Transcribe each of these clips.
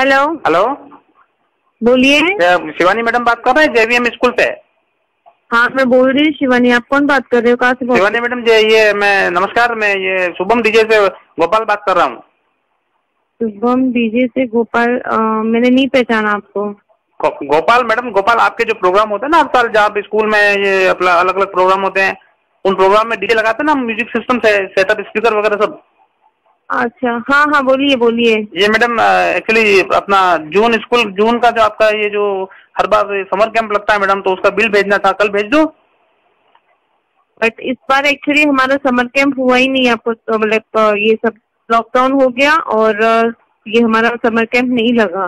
Hello. Hello. बोलिए। Shivani madam बात कर रहे हैं? जेवीएम स्कूल से हाँ मैं बोल रही हूँ शिवानी आप कौन बात कर रहे हो? कहाँ से शिवानी मैडम जी ये मैं नमस्कार मैं ये शुभम डीजे से गोपाल बात कर रहा हूँ। शुभम डीजे से गोपाल मैंने नहीं पहचाना आपको। गो- गोपाल मैडम गोपाल आपके जो प्रोग्राम होते हैं ना हर साल जहाँ स्कूल में ये अपना अलग अलग प्रोग्राम होते हैं उन प्रोग्राम में डीजे लगाते हैं ना म्यूज़िक सिस्टम से सेटअप स्पीकर वगैरह सब? अच्छा हाँ हाँ बोलिए बोलिए। ये मैडम एक्चुअली अपना जून स्कूल जून का जो आपका ये जो हर बार समर कैंप लगता है मैडम तो उसका बिल भेजना था कल भेज दो? बट इस बार एक्चुअली हमारा समर कैंप हुआ ही नहीं आपको तो मतलब ये सब लॉकडाउन हो गया और ये हमारा समर कैंप नहीं लगा।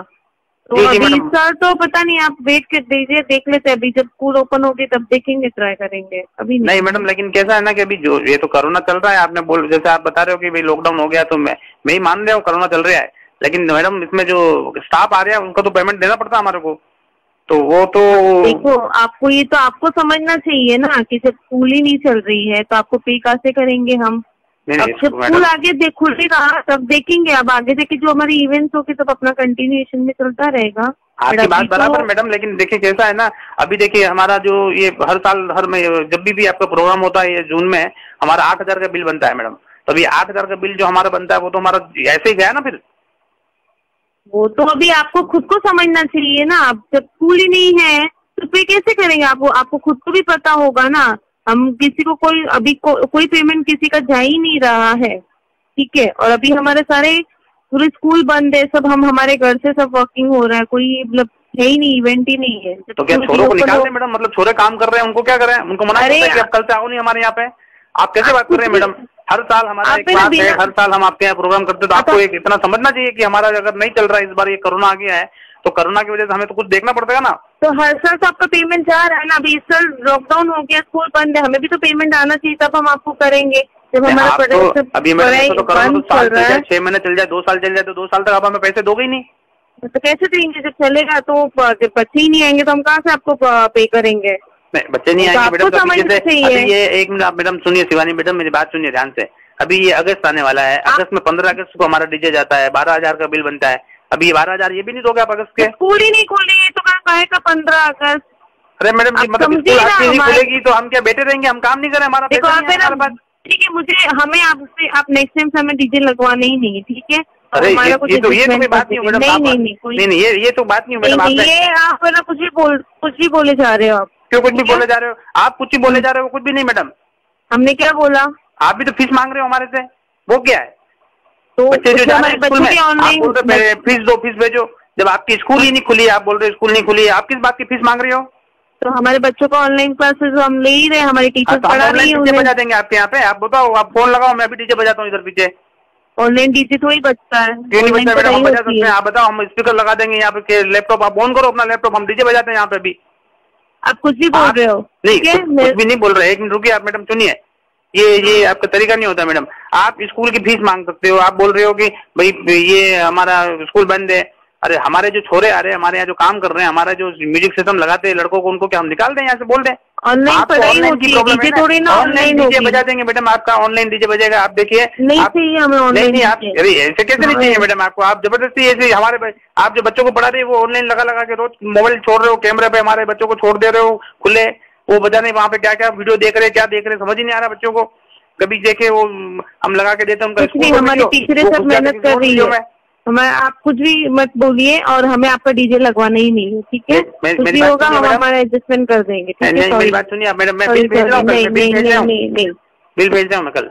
तो जी, अभी इस साल तो पता नहीं आप वेट कर दीजिए देख लेते हैं। अभी जब स्कूल ओपन होगी तब देखेंगे ट्राई करेंगे। अभी नहीं। नहीं मैडम लेकिन कैसा है ना कि अभी जो ये तो कोरोना चल रहा है आपने बोल जैसे आप बता रहे हो कि भाई लॉकडाउन हो गया तो मैं मैं ही मान रहा हूँ कोरोना चल रहा है। लेकिन मैडम इसमें जो स्टाफ आ रहा है उनका तो पेमेंट देना पड़ता है हमारे को। तो वो तो देखो आपको ये तो आपको समझना चाहिए ना कि जब स्कूल ही नहीं चल रही है तो आपको पे कैसे करेंगे हम? जब मैडम आगे देख खुलेगा तब देखेंगे अब आगे देखे जो हमारे इवेंट्स होगी तब अपना कंटिन्यूएशन में चलता रहेगा। आपकी बात बराबर मैडम लेकिन देखिए कैसा है ना अभी देखिए हमारा जो ये हर साल हर में जब भी भी आपका प्रोग्राम होता है ये जून में हमारा आठ हज़ार का बिल बनता है मैडम। तो अभी आठ हज़ार का बिल जो हमारा बनता है वो तो हमारा ऐसे ही गया ना फिर? वो तो अभी आपको खुद को समझना चाहिए ना आप जब स्कूल ही नहीं है तो पे कैसे करेंगे आपको आपको खुद को भी पता होगा ना। हम किसी को कोई अभी को, कोई पेमेंट किसी का जा ही नहीं रहा है ठीक है? और अभी हमारे सारे पूरे स्कूल बंद है सब हम हमारे घर से सब वर्किंग हो रहा है कोई मतलब है ही नहीं इवेंट ही नहीं है। तो क्या छोरों को निकाल मैडम? मतलब छोरे काम कर रहे हैं उनको क्या करें? उनको मना अरे हैं कि आप कल से आओ नहीं हमारे यहाँ पे। आप कैसे बात कर रहे हैं मैडम? हर साल हमारा एक है हर साल हम आपके यहाँ प्रोग्राम करते हैं तो आपको एक इतना समझना चाहिए कि हमारा अगर नहीं चल रहा है इस बार ये कोरोना आ गया है तो कोरोना की वजह से हमें तो कुछ देखना पड़ेगा ना? तो हर साल तो आपका पेमेंट जा रहा है ना। अभी इस साल लॉकडाउन हो गया स्कूल बंद है हमें भी तो पेमेंट आना चाहिए तब हम आपको करेंगे। जब हमारा तो अभी तो तो साल चल चल रहा जाए है। छह महीने चल जाए दो साल चल जाए तो दो साल तक आप हमें पैसे दोगे ही नहीं। तो कैसे देंगे? जब चलेगा तो जब बच्चे ही नहीं आएँगे तो हम कहाँ से आपको पे करेंगे? नहीं बच्चे नहीं तो आएँगे मैडम तो अभी ये एक मिनट आप मैडम सुनिए शिवानी मैडम मेरी बात सुनिए ध्यान से। अभी ये अगस्त आने वाला है अगस्त में पंद्रह अगस्त को हमारा डीजे जाता है बारह हज़ार का बिल बनता है। अभी बारह हज़ार ये भी नहीं दोगे आप अगस्त के? स्कूल ही नहीं खोल रही तो कहाँ का पंद्रह अगस्त। अरे मैडम जी मतलब स्कूल आपकी नहीं खुलेगी तो हम क्या बैठे रहेंगे? हम काम नहीं करें हमारा देखो पैसा आप है ना ठीक है मुझे हमें आपसे आप नेक्स्ट टाइम से हमें डीजे लगवाने ही नहीं ठीक है? अरे ये, ये तो ये तो कोई बात नहीं मैडम नहीं नहीं नहीं नहीं नहीं ये ये तो बात नहीं मैडम ये आप ना कुछ भी बोल कुछ भी बोले जा रहे हो आप क्यों कुछ भी बोले जा रहे हो? आप कुछ भी बोले जा रहे हो कुछ भी नहीं मैडम। हमने क्या बोला? आप भी तो फ़ीस मांग रहे हो हमारे से। वो क्या है? तो बच्चे जो जा रहे हैं स्कूल में आप बोल रहे फ़ीस दो फ़ीस भेजो। जब आपकी स्कूल ही नहीं खुली है, आप बोल रहे स्कूल नहीं खुली। है आप किस बात की फ़ीस मांग रहे हो? तो हमारे बच्चों को ऑनलाइन क्लासेस हम ले ही रहे हैं हमारी हाँ, टीचर्स तो पढ़ा रही है बजा देंगे आपके यहाँ पे। आप बताओ आप फ़ोन लगाओ मैं भी टीचर बजाता हूँ इधर पीछे। ऑनलाइन डीजे थोड़ी बचता है क्यों नहीं Online मैडम हम बजा सकते हैं। आप बताओ हम स्पीकर लगा देंगे यहाँ पे लैपटॉप आप ऑन करो अपना लैपटॉप हम डीजे बजाते हैं यहाँ पे भी। आप कुछ भी बोल रहे हो नहीं है? कुछ भी नहीं बोल रहे। एक मिनट रुकिए आप मैडम सुनिए ये ये आपका तरीका नहीं होता मैडम। आप स्कूल की फ़ीस मांग सकते हो। आप बोल रहे हो कि भाई ये हमारा स्कूल बंद है। अरे हमारे जो छोरे आ रहे हैं हमारे यहाँ जो काम कर रहे हैं हमारा जो म्यूज़िक सिस्टम लगाते हैं लड़कों को उनको क्या हम निकाल दें यहाँ से बोल दें? ऑनलाइन पढ़ाई है problem डीजे थोड़ी ना ऑनलाइन ऑनलाइन डीजे बजा देंगे मैडम आपका ऑनलाइन डीजे बजेगा। आप देखिए नहीं चाहिए हमें ऑनलाइन नहीं आप अरे ऐसे कैसे नहीं चाहिए मैडम आपको? आप ज़बरदस्ती ऐसे हमारे आप जो बच्चों को पढ़ा रहे हो वो ऑनलाइन लगा लगा के रोज मोबाइल छोड़ रहे हो कैमरे पे हमारे बच्चों को छोड़ दे रहे हो खुले। वो बजाने वहाँ पे क्या क्या वीडियो देख रहे हैं क्या देख रहे हैं समझ ही नहीं आ रहा बच्चों को। कभी देखे वो हम लगा के देते हैं उनका नहीं हमारी टीचरें सब मेहनत कर रही है। मैं आप कुछ भी मत बोलिए और हमें आपका डीजे लगवाना ही नहीं है ठीक है? कुछ भी होगा हम हमारा एडजस्टमेंट कर देंगे ठीक है? मेरी बात सुनिए आप मैडम मैं बिल भेज रहा हूँ नहीं नहीं नहीं बिल भेज रहा हूँ मैं कल।